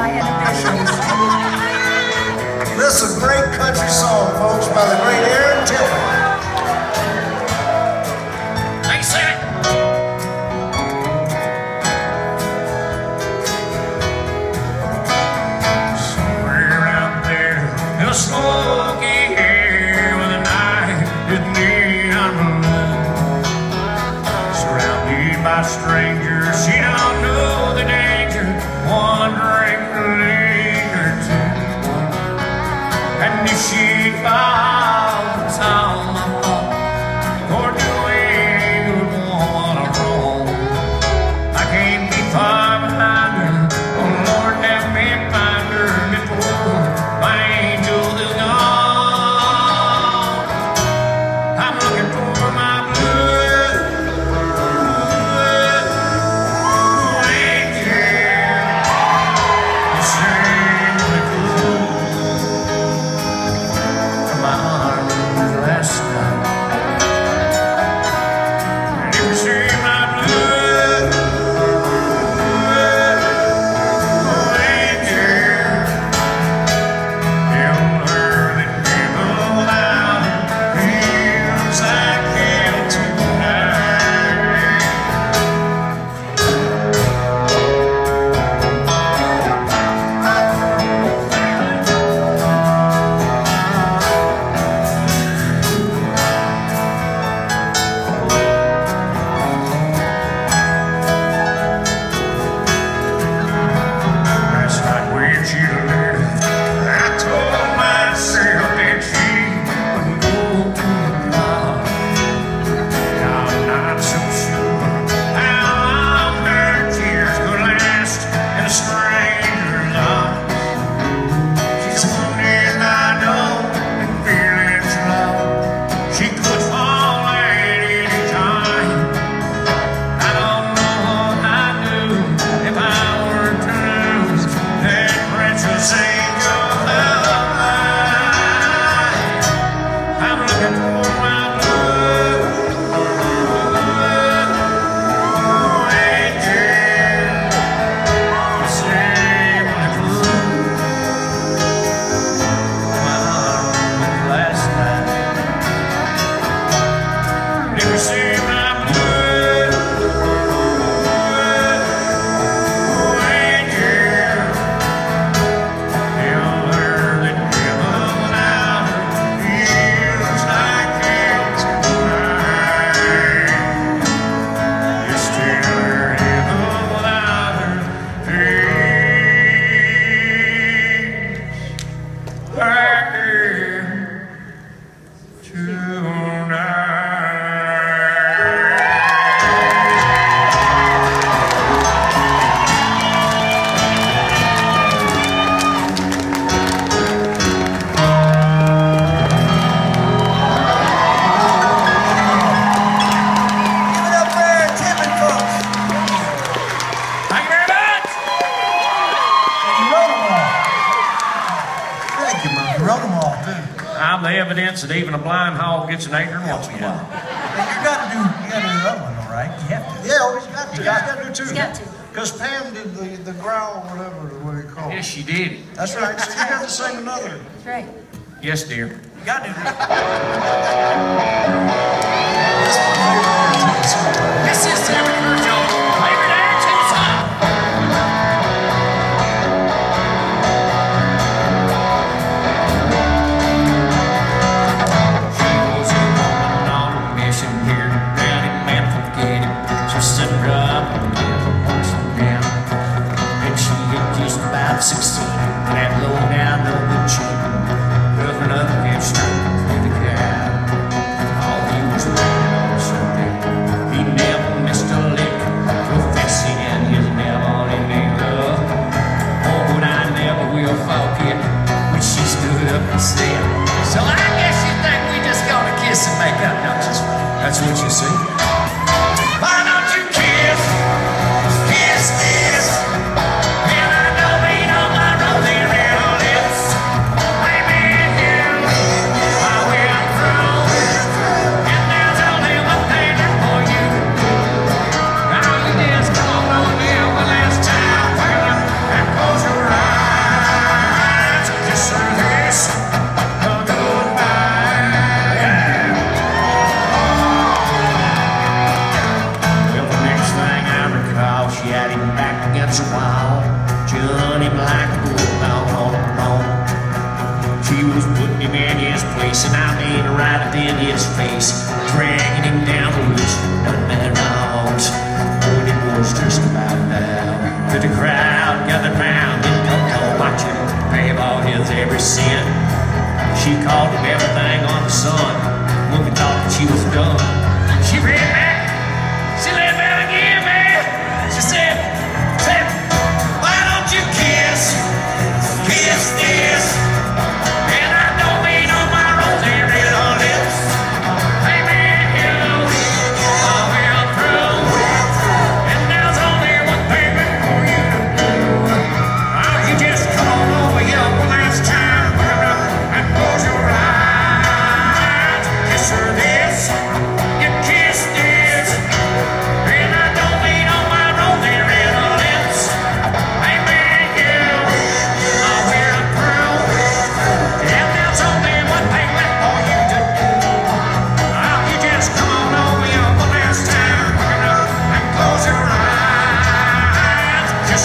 my this is a great country song, folks, by the great Aaron Tippin. Smoky with a neon Surrounded by strangers, she don't know the danger Wandering them all, too. I'm the evidence that even a blind hog gets an acorn once in a while. You got to do, you got to do the other one, all right? You have to. Yeah, oh, always got to. You got, got to do two. You got to. Because Pam did the, the growl, whatever what do you call it. Yes, she did. That's right. So you got to sing another. That's right. Yes, dear. You got to. this is the That's what you see. daddy back against the wall, chilling him like a bulldog on the bone. She was putting him in his place, and I made her right up in his face, dragging him down the woods under their arms. But it was just about now that the crowd gathered round and Coco watching him grave all his every sin. She called him everything on the sun. Woman thought that she was done.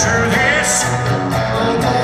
through this. Oh,